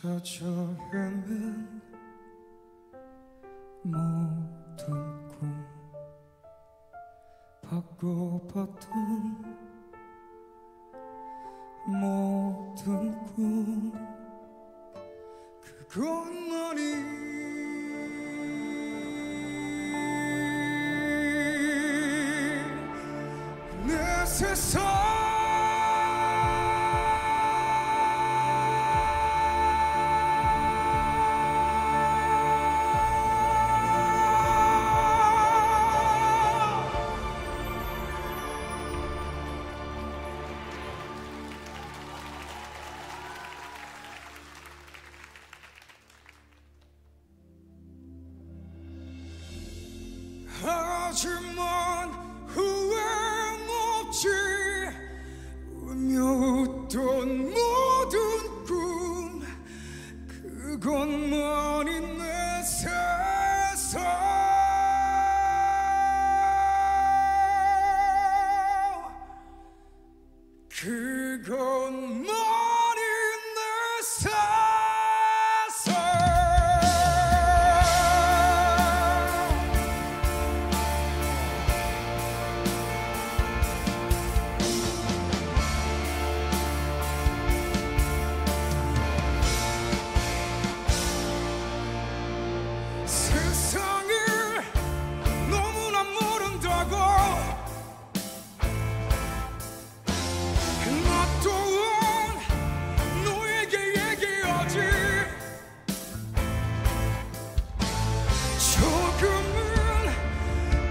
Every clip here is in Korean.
찾아 헤맨 모든 꿈 바꿔봤던 모든 꿈 그것만이. 내 세상 하지만 후회는 없지. 웃던 모든 꿈 그것만이 내 세상. 그것만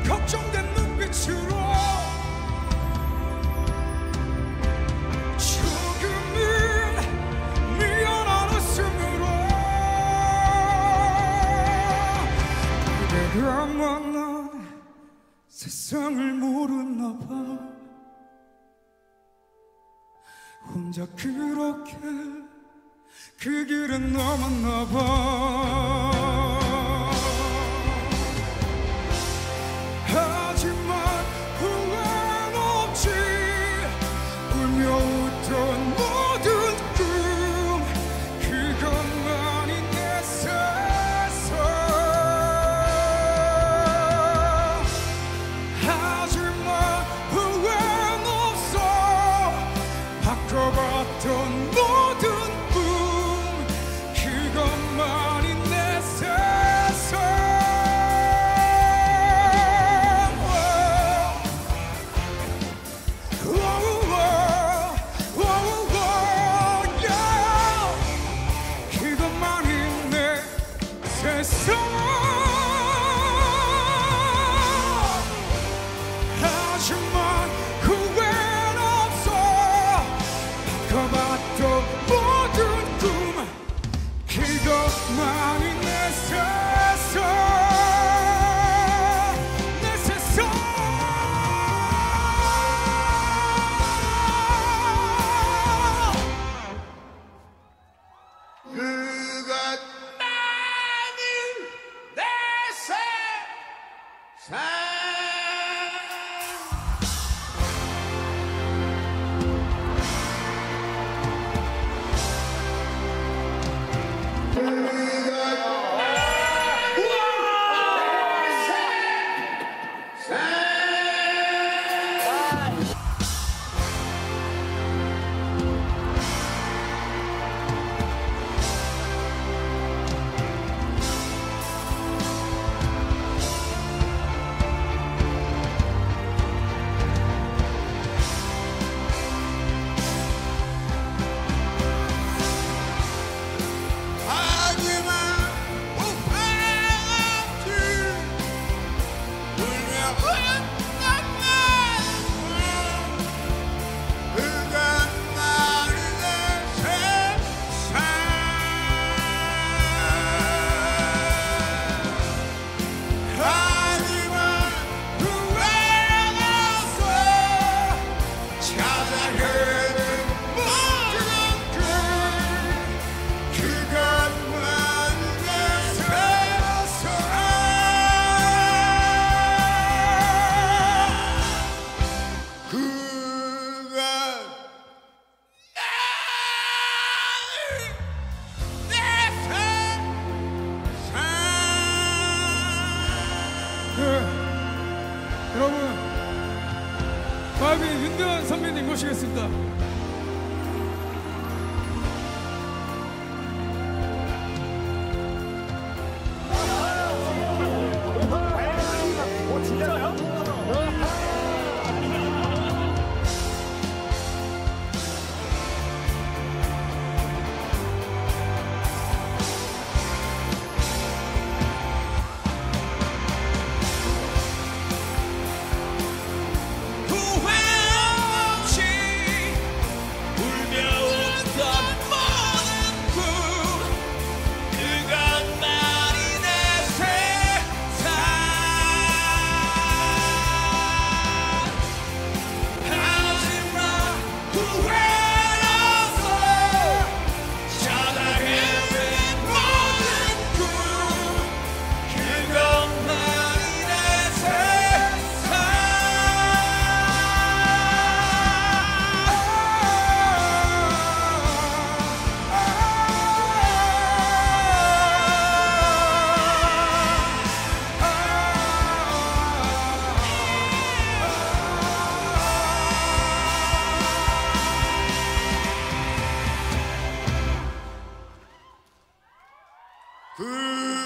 걱정된 눈빛으로 조금은 미안한 웃음으로 그대가 만난 세상을 모르나 봐. 혼자 그렇게 그 길은 넘었나 봐 세상 여러분, 바비 윤대환 선배님 모시겠습니다. 세상